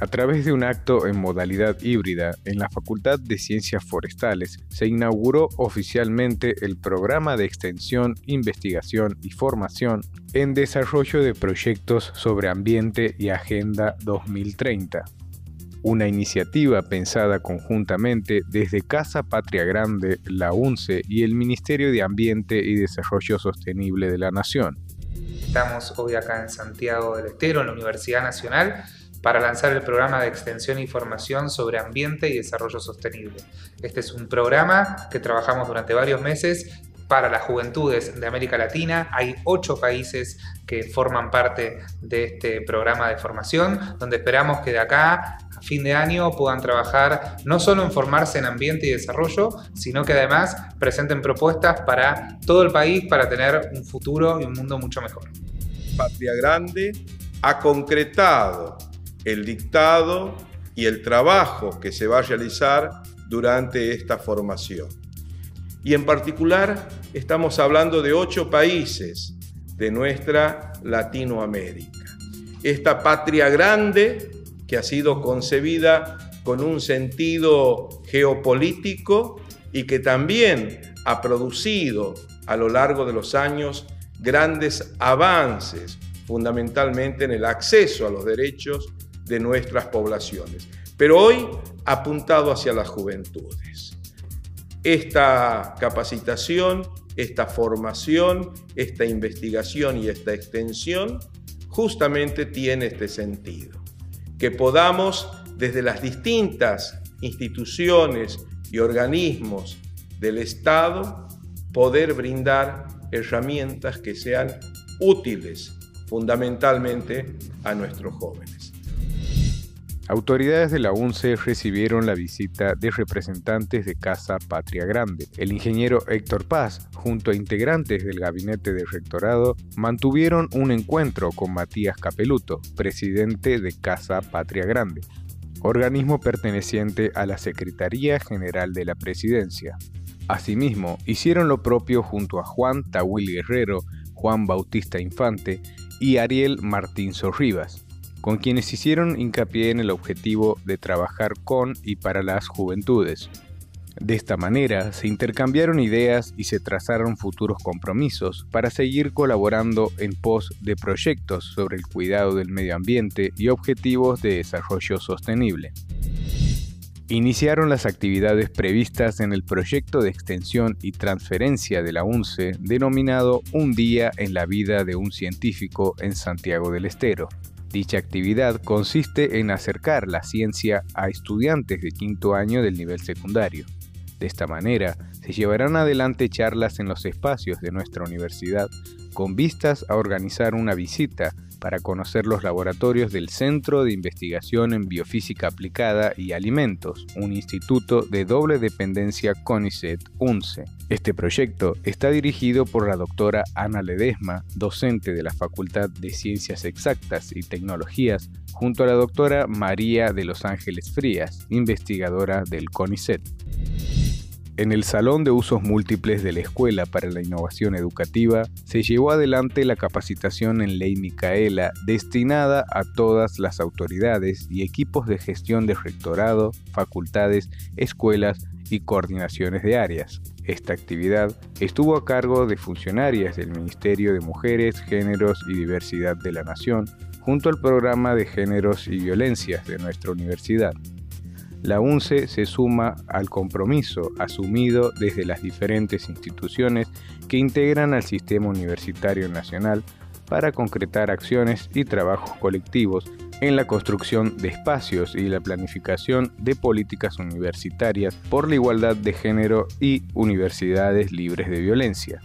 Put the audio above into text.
A través de un acto en modalidad híbrida en la Facultad de Ciencias Forestales, se inauguró oficialmente el programa de extensión, investigación y formación en desarrollo de proyectos sobre ambiente y Agenda 2030 una iniciativa pensada conjuntamente desde Casa Patria Grande, la UNCE y el Ministerio de Ambiente y Desarrollo Sostenible de la Nación. Estamos hoy acá en Santiago del Estero, en la Universidad Nacional, para lanzar el programa de extensión y formación sobre ambiente y desarrollo sostenible. Este es un programa que trabajamos durante varios meses para las juventudes de América Latina. Hay ocho países que forman parte de este programa de formación, donde esperamos que de acá fin de año puedan trabajar no solo en formarse en ambiente y desarrollo, sino que además presenten propuestas para todo el país para tener un futuro y un mundo mucho mejor. Patria Grande ha concretado el dictado y el trabajo que se va a realizar durante esta formación. Y en particular estamos hablando de ocho países de nuestra Latinoamérica. Esta patria grande ha sido concebida con un sentido geopolítico y que también ha producido a lo largo de los años grandes avances, fundamentalmente en el acceso a los derechos de nuestras poblaciones, pero hoy apuntado hacia las juventudes. Esta capacitación, esta formación, esta investigación y esta extensión justamente tiene este sentido, que podamos desde las distintas instituciones y organismos del Estado poder brindar herramientas que sean útiles fundamentalmente a nuestros jóvenes. Autoridades de la UNCE recibieron la visita de representantes de Casa Patria Grande. El ingeniero Héctor Paz, junto a integrantes del gabinete de rectorado, mantuvieron un encuentro con Matías Capeluto, presidente de Casa Patria Grande, organismo perteneciente a la Secretaría General de la Presidencia. Asimismo, hicieron lo propio junto a Juan Tahuil Guerrero, Juan Bautista Infante y Ariel Martín Sorribas con quienes hicieron hincapié en el objetivo de trabajar con y para las juventudes. De esta manera se intercambiaron ideas y se trazaron futuros compromisos para seguir colaborando en pos de proyectos sobre el cuidado del medio ambiente y objetivos de desarrollo sostenible. Iniciaron las actividades previstas en el proyecto de extensión y transferencia de la UNCE denominado Un día en la vida de un científico en Santiago del Estero. Dicha actividad consiste en acercar la ciencia a estudiantes de quinto año del nivel secundario. De esta manera, se llevarán adelante charlas en los espacios de nuestra universidad con vistas a organizar una visita para conocer los laboratorios del Centro de Investigación en Biofísica Aplicada y Alimentos, un instituto de doble dependencia CONICET-UNCE. Este proyecto está dirigido por la doctora Ana Ledesma, docente de la Facultad de Ciencias Exactas y Tecnologías, junto a la doctora María de Los Ángeles Frías, investigadora del CONICET. En el Salón de Usos Múltiples de la Escuela para la Innovación Educativa se llevó adelante la capacitación en Ley Micaela destinada a todas las autoridades y equipos de gestión de rectorado, facultades, escuelas y coordinaciones de áreas. Esta actividad estuvo a cargo de funcionarias del Ministerio de Mujeres, Géneros y Diversidad de la Nación, junto al programa de Géneros y Violencias de nuestra universidad la UNCE se suma al compromiso asumido desde las diferentes instituciones que integran al sistema universitario nacional para concretar acciones y trabajos colectivos en la construcción de espacios y la planificación de políticas universitarias por la igualdad de género y universidades libres de violencia.